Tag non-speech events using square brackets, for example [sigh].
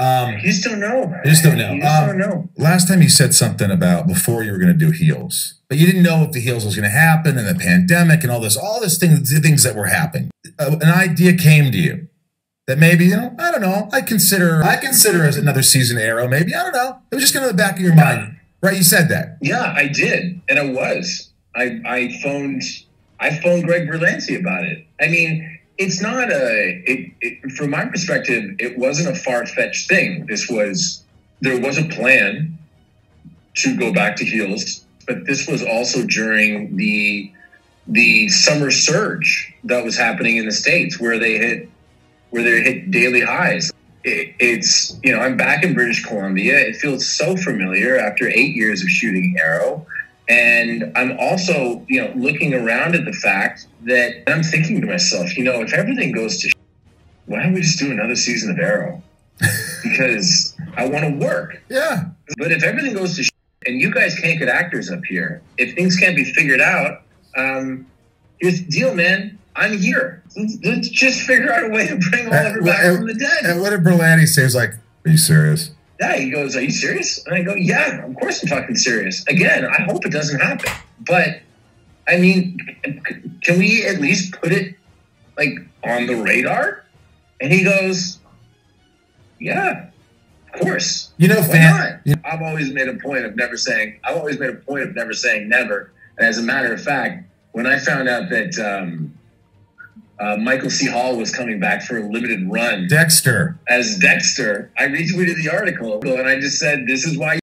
Um, You just don't know. I just don't know. You just Um, don't know. last time you said something about before you were going to do heels, but you didn't know if the heels was going to happen and the pandemic and all this, all this things, the things that were happening. Uh, an idea came to you that maybe you know, I don't know. I consider, I consider as another season arrow. Maybe I don't know. It was just kind of the back of your mind, right? You said that. Yeah, I did, and I was. I I phoned I phoned Greg Berlanti about it. I mean, it's not a it, it from my perspective, it wasn't a far fetched thing. This was there was a plan to go back to heels, but this was also during the the summer surge that was happening in the states where they hit where they hit daily highs. It, it's you know I'm back in British Columbia. It feels so familiar after eight years of shooting Arrow, and I'm also you know looking around at the fact that I'm thinking to myself, you know, if everything goes to, why don't we just do another season of Arrow? [laughs] because I want to work. Yeah. But if everything goes to and you guys can't get actors up here, if things can't be figured out, um, here's the deal, man. I'm here. Let's, let's just figure out a way to bring Oliver back Uh, from the dead. And what did Berlanti say? He was like, "Are you serious?" Yeah, he goes, Are you serious? And I go, Yeah, of course I'm fucking serious. Again, I hope it doesn't happen. But I mean, can we at least put it like on the radar? And he goes, Yeah, of course. You know, Why fan. not? I've always made a point of never saying, I've always made a point of never saying never. And as a matter of fact, when I found out that um, uh, Michael C. Hall was coming back for a limited run Dexter. as Dexter, I retweeted the article and I just said, "This is why